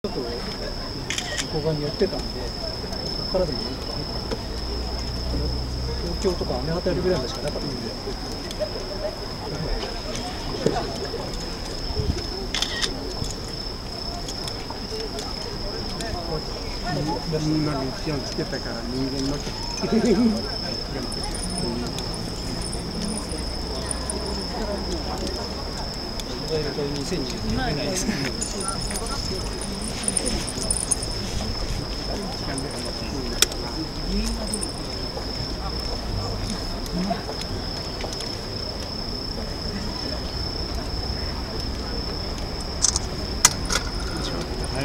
ちょっと向こう側に寄ってたんで、そこからでもなんとか入った東京とか雨当たりぐらいまでしかなかったんで。みんなに一応つけたから人間の2020年ないですね。入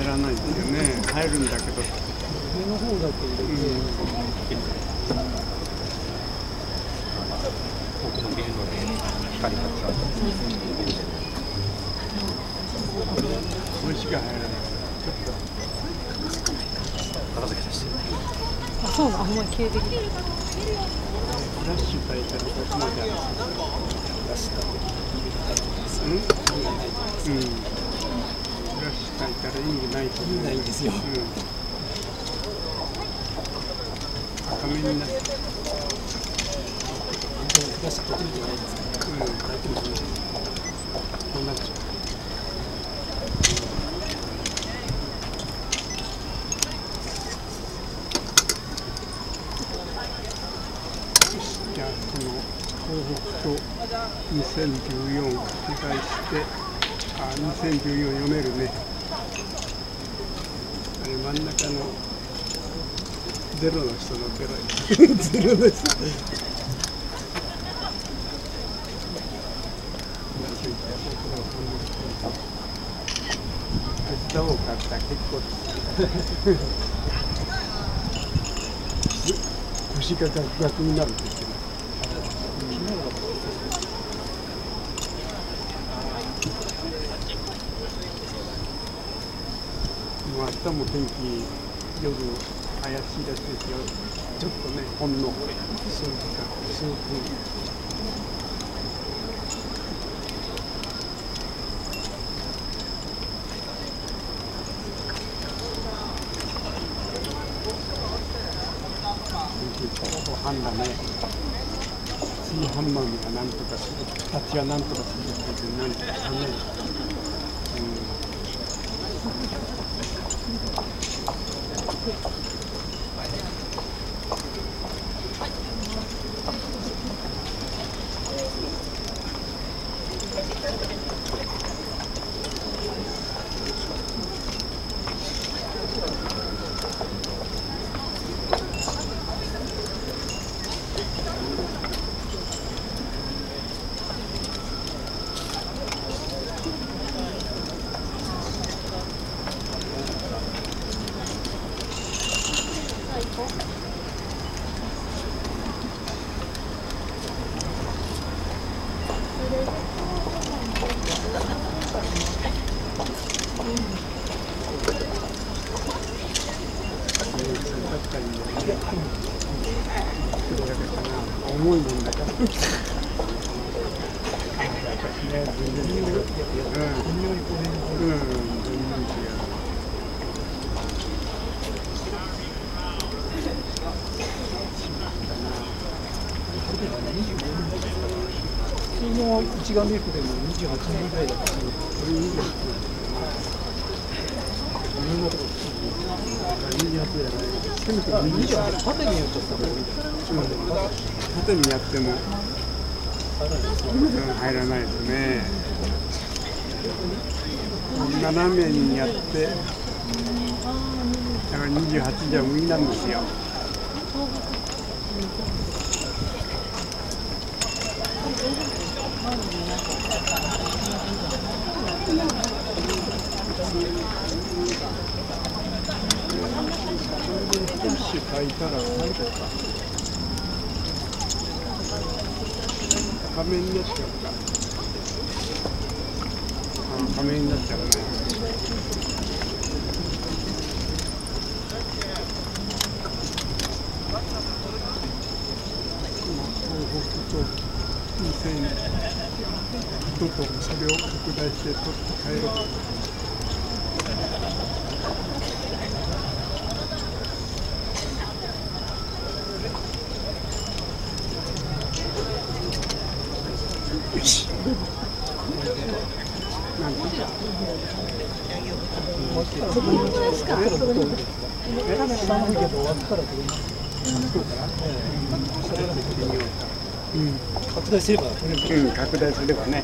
らないんですよね。入るんだけど。上の方だと入れて、奥のビルの光が伝わってこれしか入らない片付けさせてあ、そうな、あん。まり消えてきて。フラッシュ焚いたりここまであるうん。うん。フラッシュ焚いたら意味ないと思うないん。ですよ。うん。赤目になって出してこっち見てないですかうん。変えてみてないこうなっちゃうじゃあこの東北と2014を書き換えしてあ2014読めるね。あれ真ん中のゼロの人のゼロ ゼロの人手伝おうかった？結構。腰がガクガクになるって言ってますもう明日も天気夜怪しいらしいですよちょっとねほんの数時間数分判断ね次ハンマーがなんとかする立ちはなんとかするって言ってなんとか考える、重いもん。だから。ね、全然違う。うん、うん、全然違う。通の一眼レフでも28年ぐらいだったし、これ28年。いろんなとこ28じゃない。せめて28縦にやっちゃったら縦にやっても、うん、入らないですね。斜めにやって、だから28じゃ無理なんですよ。ッシュ焚いたら最後か。仮面になっちゃうか。仮面になっちゃうね。とそれを拡大して取って帰ろう。うん、拡大すれば、うん、拡大すればね。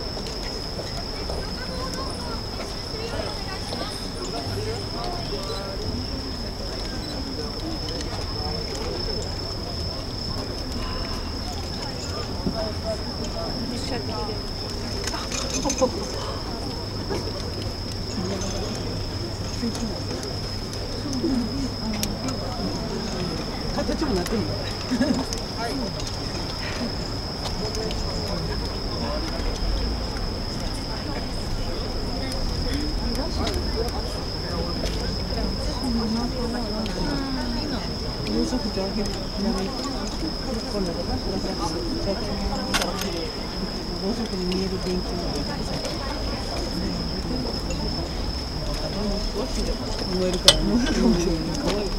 形もなってるん。ろうそくに見える電球が燃えるから燃えるかもしれない。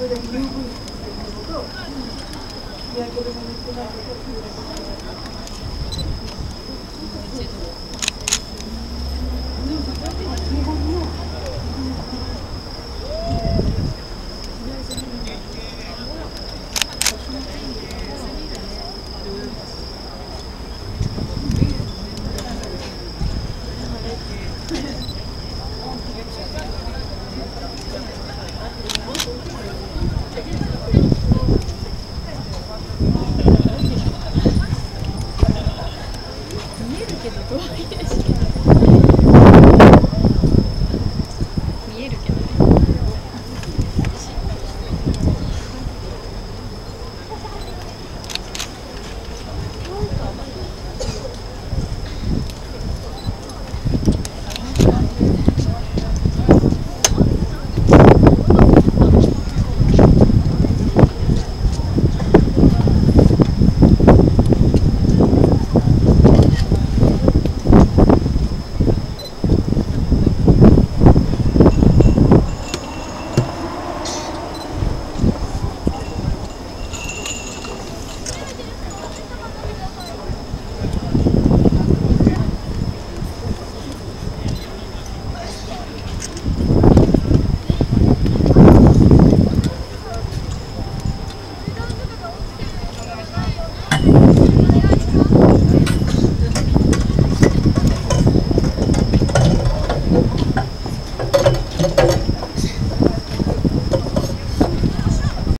それだけでやることはない「